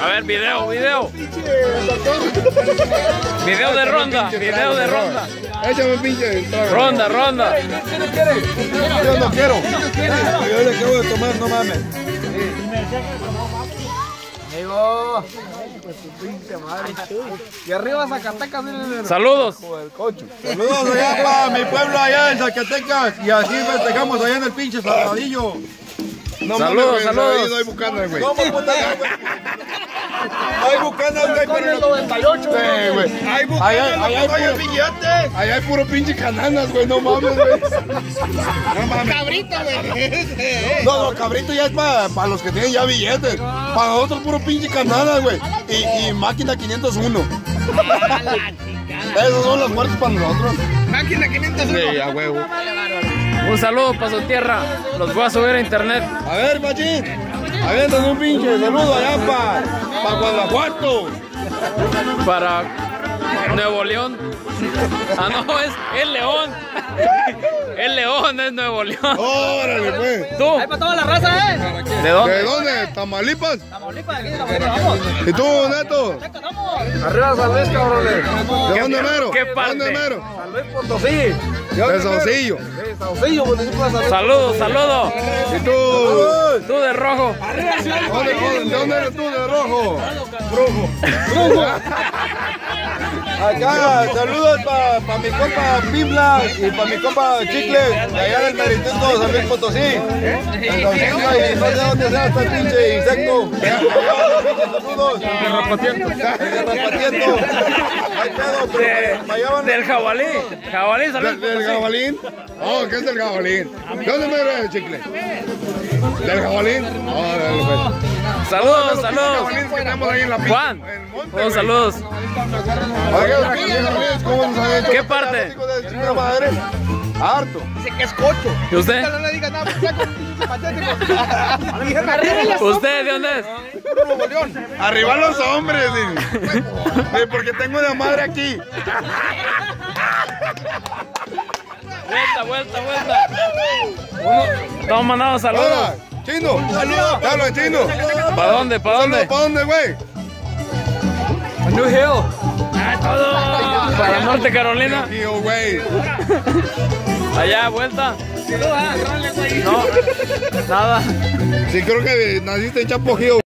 A ver, video, video. Video de ronda, video de ronda. Échame un pinche. Ronda, ronda. Yo no quiero. Yo le acabo de tomar, no mames. Amigo. Y arriba Zacatecas, miren. Saludos. Saludos allá para mi pueblo allá en Zacatecas. Y así festejamos allá en el pinche Salvadillo. No Saludos, güey, saludos. Hay bucanas, güey. ¿Cómo puta, güey? Hay bucanas, güey, pero no. 98, Sí, güey. Hay bucanas, Allá- allá hay no hay puro- billete. Allá hay puro pinche cananas, güey. No mames, güey. No mames. Cabrito, güey. No, no, cabrito ya es para los que tienen ya billetes. Para nosotros puro pinche canadas, güey. Y, y máquina 501. Esos son los muertos para nosotros. Máquina 501. Sí, a huevo. Un saludo para su tierra. Los voy a subir a internet. A ver, machín. Aviéntanos un pinche saludo allá para pa Guanajuato. Para Nuevo León. Ah, no, es el León. El León es Nuevo León. Órale, pues. Tú, Para toda la raza, ¿eh? ¿de ¿De dónde? dónde? ¿Tamaulipas? Tamaulipas, aquí de Tamaulipas, vamos. ¿Y tú, Neto? Arriba San Luis, cabrones. ¿De dónde mero? qué ¿De parte? dónde mero? San Luis Potosí. De Saucillo. Sí, Saucillo, municipio de San Luis. Saludos, saludos. ¿Y tú? Tú de rojo. ¿Dónde, dónde, dónde eres tú de rojo? Rojo. Rojo. Acá, saludos para pa mi compa Pibla y para mi compa Chicle, de allá del Meritito, San Luis Potosí. Y no sé dónde sea este pinche insecto. Saludos. El rapatiento. El rapatiento. Del jabalí. Jabalí, saludos. ¿Del, del jabalín? Oh, ¿qué es del jabalín? ¿De dónde me eres, chicle? ¿Del jabalín? Oh, pues. Saludos, saludos. Juan, el güey. saludos. ¿Qué parte? Harto. Dice que es cocho. ¿Y usted? No le nada, patético. ¿Usted de dónde es? Nuevo León. Arriba los hombres, porque tengo de madre aquí. Vuelta, vuelta, vuelta. Estamos mandando saludos. Hola, chino. Saludos. Chino. ¿Para dónde? ¿Para dónde? ¿Para dónde, güey? New Hill. Para Norte Carolina. Allá, vuelta. No, nada. Sí, creo que naciste en Chapo Hill.